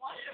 What?